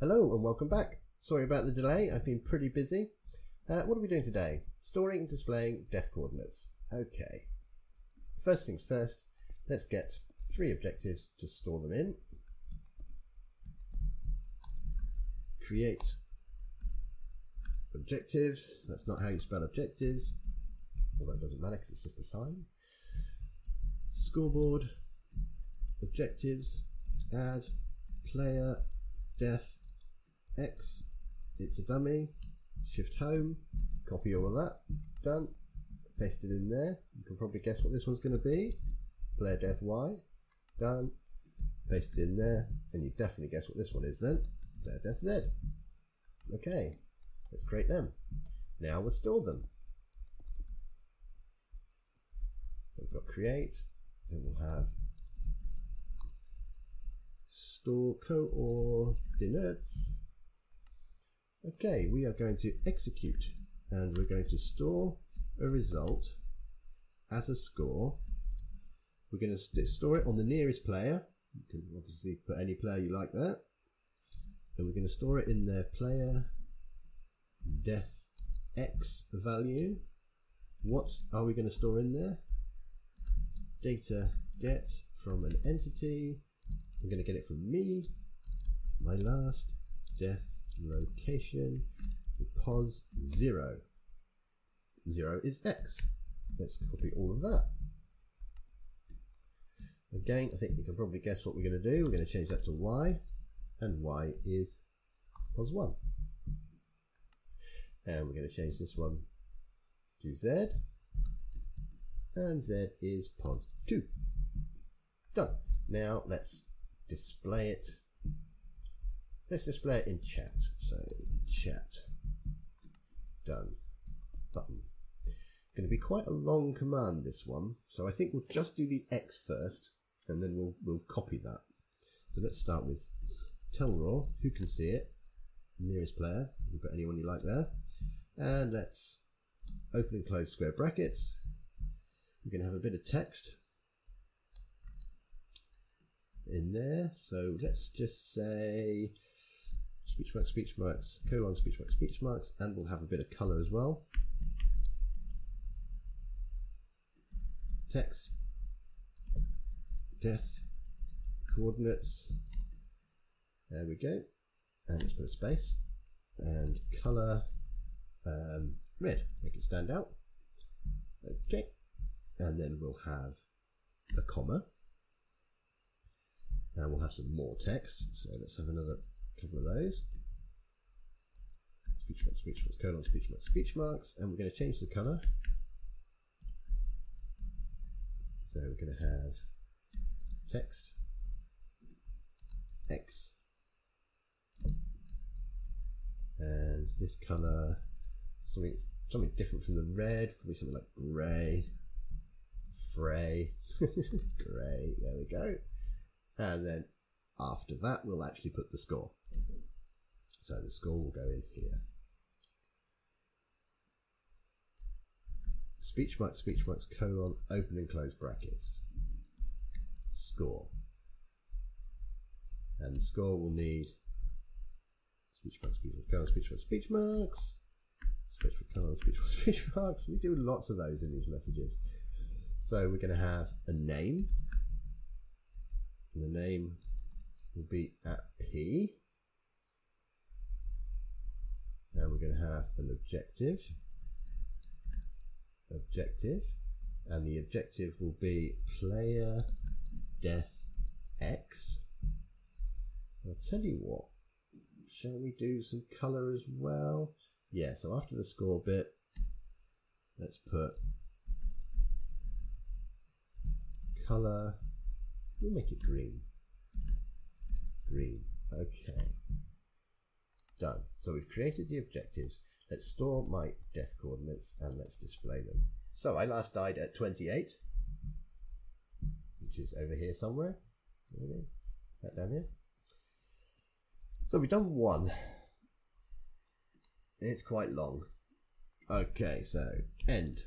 Hello and welcome back. Sorry about the delay, I've been pretty busy. Uh, what are we doing today? Storing and displaying death coordinates. Okay. First things first, let's get three objectives to store them in. Create objectives. That's not how you spell objectives, although it doesn't matter because it's just a sign. Scoreboard, objectives, add, player, death, X, it's a dummy, shift home, copy all of that, done, paste it in there. You can probably guess what this one's going to be. Player death Y, done, paste it in there, and you definitely guess what this one is then. Player death Z. Okay, let's create them. Now we'll store them. So we've got create, then we'll have store coordinates Okay, we are going to execute and we're going to store a result as a score. We're going to store it on the nearest player. You can obviously put any player you like there. And we're going to store it in their player death x value. What are we going to store in there? Data get from an entity. I'm going to get it from me, my last death location pos 0. 0 is x. Let's copy all of that. Again, I think you can probably guess what we're going to do. We're going to change that to y, and y is pos 1. And we're going to change this one to z, and z is pos 2. Done. Now let's display it Let's display it in chat. So chat done button. Going to be quite a long command this one, so I think we'll just do the X first, and then we'll we'll copy that. So let's start with tell raw who can see it, nearest player. We've got anyone you like there, and let's open and close square brackets. We're going to have a bit of text in there. So let's just say speech marks, speech marks, colon, speech marks, speech marks, and we'll have a bit of color as well. Text, death, coordinates, there we go, and let's put a space, and color, um, red, make it stand out, okay, and then we'll have a comma, and we'll have some more text, so let's have another couple of those. Speech marks, speech marks, colon, speech marks, speech marks, and we're going to change the color. So we're going to have text, X, and this color, something something different from the red, probably something like grey, fray, grey. There we go, and then after that, we'll actually put the score. So the score will go in here. Speech marks, speech marks, colon, open and close brackets. Score. And the score will need speech marks, speech marks, colon, speech marks, speech marks. Speech marks, colon, speech marks, speech marks. We do lots of those in these messages. So we're going to have a name. And the name will be at P. And we're going to have an objective. Objective. And the objective will be player death X. I'll tell you what. Shall we do some colour as well? Yeah, so after the score bit, let's put colour. We'll make it green green. Okay. Done. So we've created the objectives. Let's store my death coordinates and let's display them. So I last died at 28, which is over here somewhere. Maybe. That down here. So we've done one. It's quite long. Okay, so end.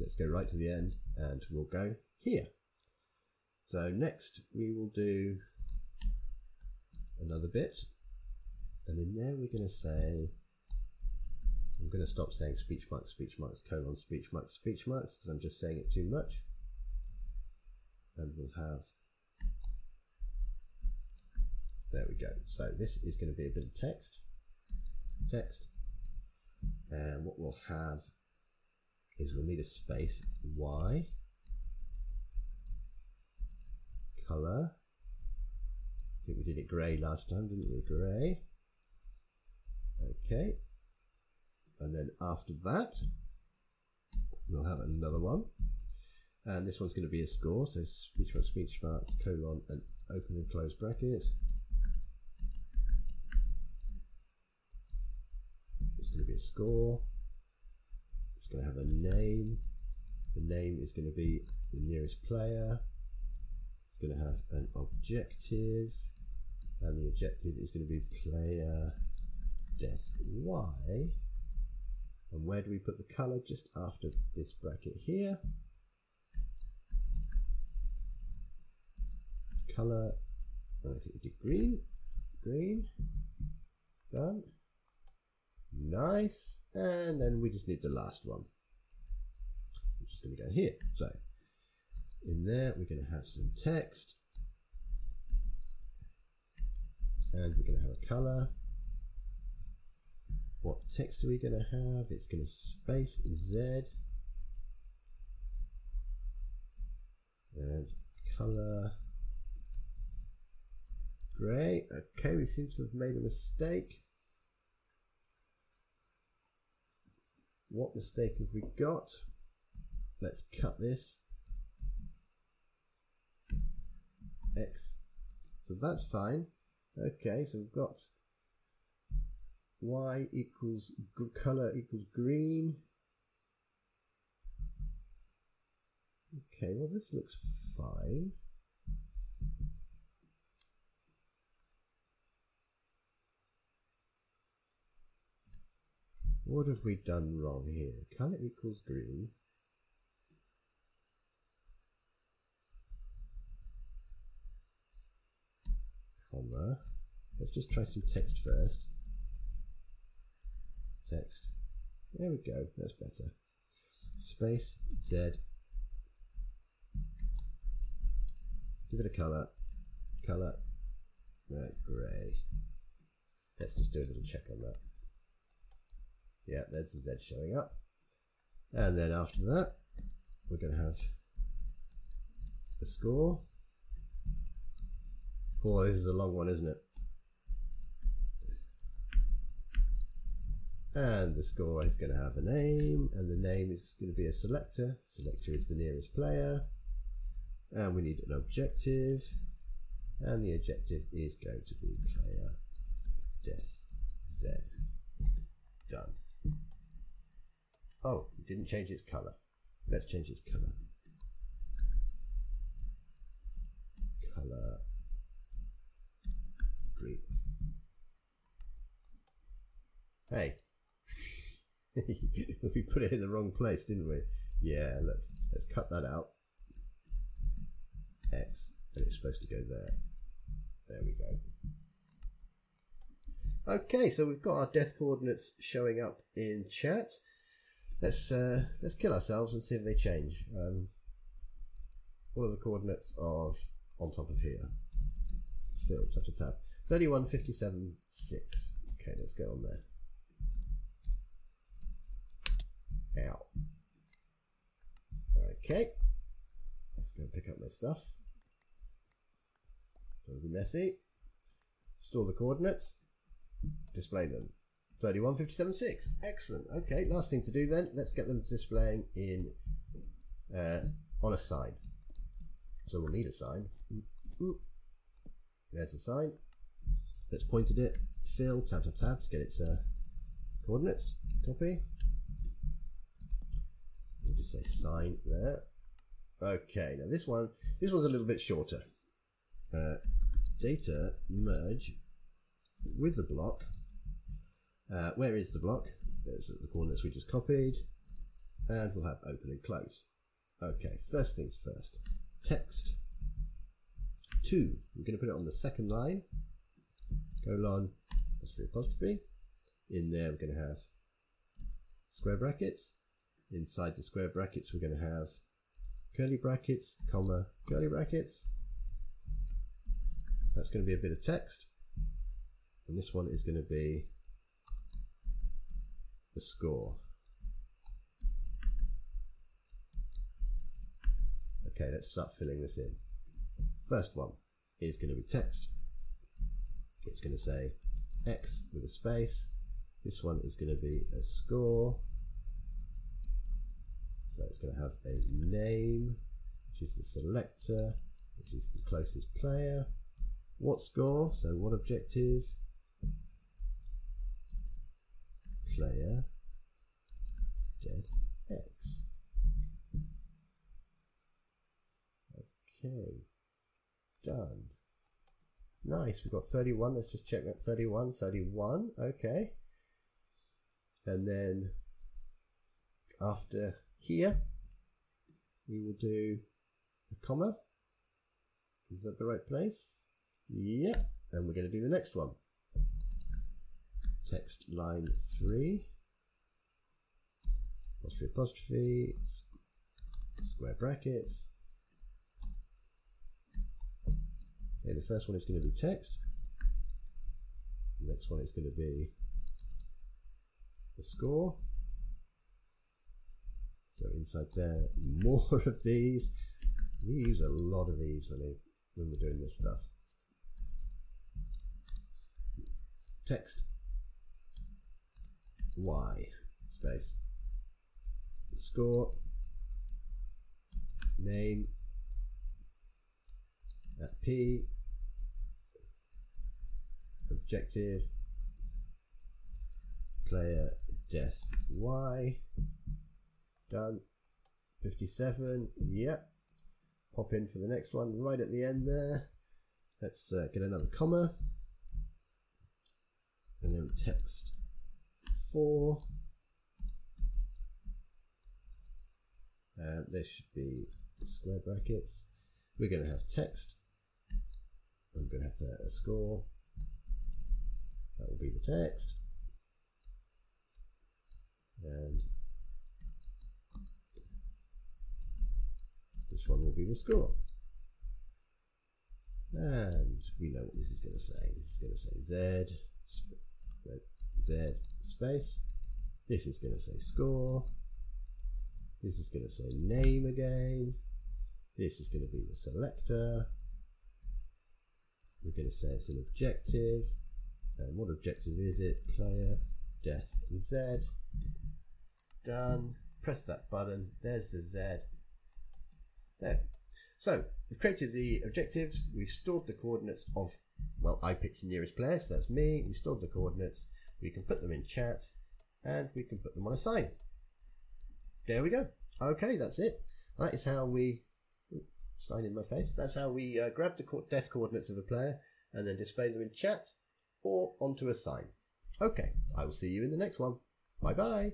Let's go right to the end and we'll go here. So next we will do another bit And in there we're going to say, I'm going to stop saying speech marks, speech marks, colon, speech marks, speech marks, because I'm just saying it too much. And we'll have, there we go. So this is going to be a bit of text, text. And what we'll have is we'll need a space Y, color. I think we did it grey last time, didn't we? Grey. Okay. And then after that, we'll have another one. And this one's going to be a score. So speech mark, speech mark, colon, and open and close bracket. It's going to be a score. It's going to have a name. The name is going to be the nearest player. Going to have an objective. And the objective is going to be player death Y. And where do we put the color? Just after this bracket here. Color, I think we did green, green, done. Nice. And then we just need the last one, which is going to go here. So in there, we're going to have some text. And we're going to have a color. What text are we going to have? It's going to space Z. And color grey. Okay, we seem to have made a mistake. What mistake have we got? Let's cut this. X. So that's fine. Okay, so we've got y equals color equals green. Okay, well this looks fine. What have we done wrong here? Color equals green. Comma. Let's just try some text first. Text. There we go. That's better. Space, dead. Give it a color. Color. Right, grey. Let's just do a little check on that. Yeah, there's the Z showing up. And then after that, we're going to have the score. Boy, this is a long one, isn't it? And the score is going to have a name, and the name is going to be a selector. Selector is the nearest player. And we need an objective. And the objective is going to be player death Z. Done. Oh, didn't change its color. Let's change its color. Color green. Hey, we put it in the wrong place, didn't we? Yeah, look, let's cut that out. X, and it's supposed to go there. There we go. Okay, so we've got our death coordinates showing up in chat let's uh, let's kill ourselves and see if they change. Um, what are the coordinates of on top of here? Fill, touch a tab. 31, 57, 6. Okay, let's go on there. Ow. Okay. Let's go pick up my stuff. Don't be messy. Store the coordinates. Display them. 31, 57, 6. Excellent. Okay, last thing to do then, let's get them displaying in uh, on a sign. So we'll need a sign. There's a sign. Let's point at it, fill, tab, tab, tab to get its uh, coordinates. Copy. We'll just say sign there. Okay, now this one, this one's a little bit shorter. Uh, data merge with the block uh, where is the block? There's the coordinates we just copied. And we'll have open and close. Okay, first things first. Text 2. We're going to put it on the second line. Colon, apostrophe apostrophe. In there, we're going to have square brackets. Inside the square brackets, we're going to have curly brackets, comma, curly brackets. That's going to be a bit of text. And this one is going to be the score. Okay, let's start filling this in. First one is going to be text. It's going to say X with a space. This one is going to be a score. So it's going to have a name, which is the selector, which is the closest player. What score? So what objective? Player death X. Okay, done. Nice, we've got 31. Let's just check that 31, 31. Okay. And then after here, we will do a comma. Is that the right place? Yeah. And we're going to do the next one. Text line 3. Apostrophe, apostrophe, square brackets, Okay, the first one is going to be text. The next one is going to be the score. So inside there, more of these. We use a lot of these when, when we're doing this stuff. Text. Y space. Score. Name. At P. Objective. Player death. Y done. 57 yep. Pop in for the next one right at the end there. Let's uh, get another comma. And then text 4 and there should be square brackets. We're going to have text. I'm going to have a score. That will be the text. And this one will be the score. And we know what this is going to say. This is going to say Z, Z space. This is going to say score. This is going to say name again. This is going to be the selector. We're going to say it's an objective. And what objective is it? Player death Z. Done. Press that button. There's the Z. There. So we've created the objectives. We've stored the coordinates of, well, I picked the nearest player, so that's me. We stored the coordinates. We can put them in chat and we can put them on a sign. There we go. Okay, that's it. That is how we sign in my face. That's how we uh, grab the death coordinates of a player and then display them in chat or onto a sign. Okay, I will see you in the next one. Bye bye.